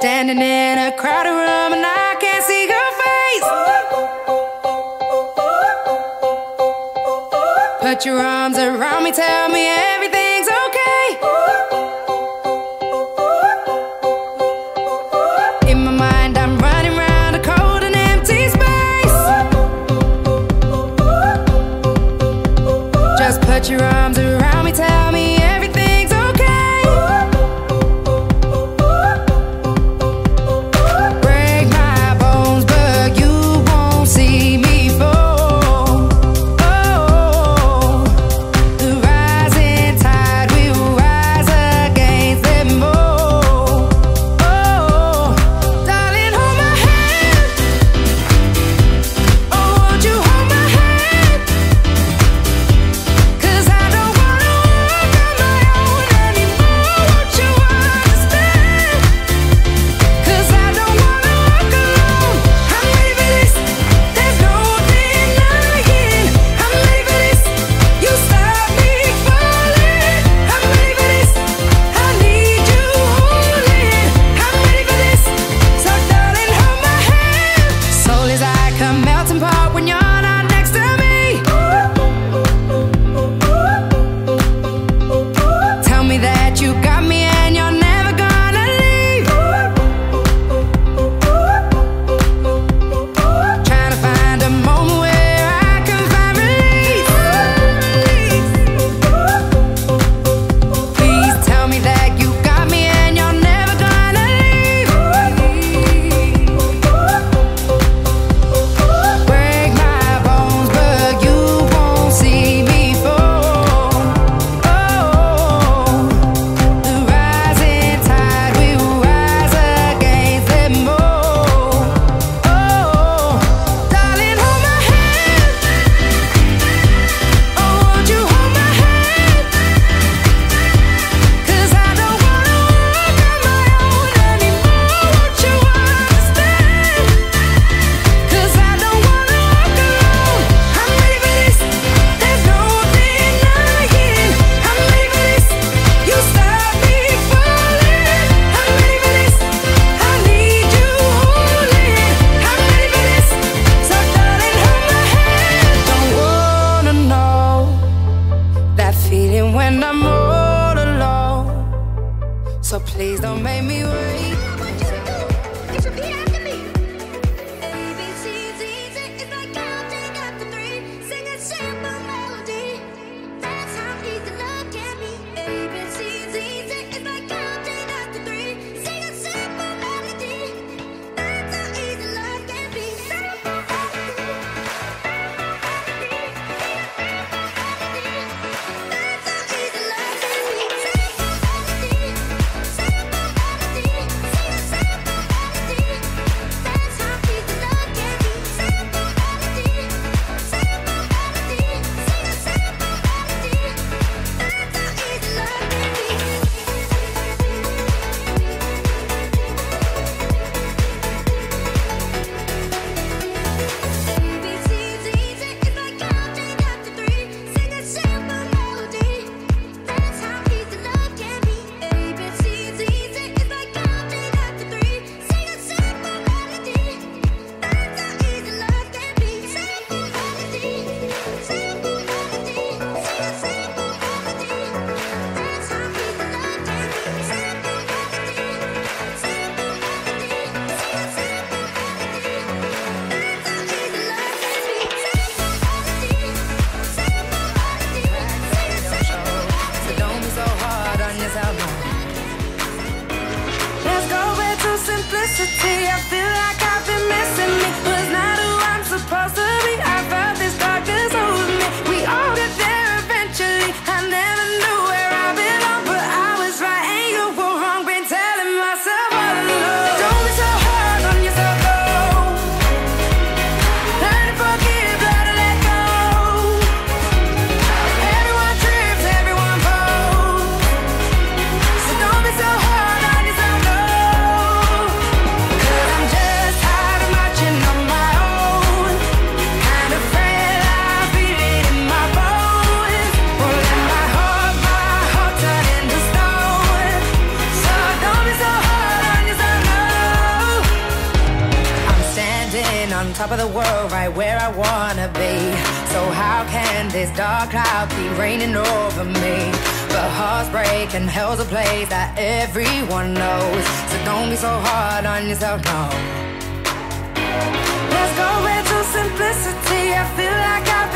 Standing in a crowded room and I can't see your face. Put your arms around me, tell me everything. Please don't make me wait. Get. Get your out. Top of the world, right where I wanna be. So how can this dark cloud be raining over me? But hearts break and hell's a place that everyone knows. So don't be so hard on yourself, no. Let's go back to simplicity. I feel like I've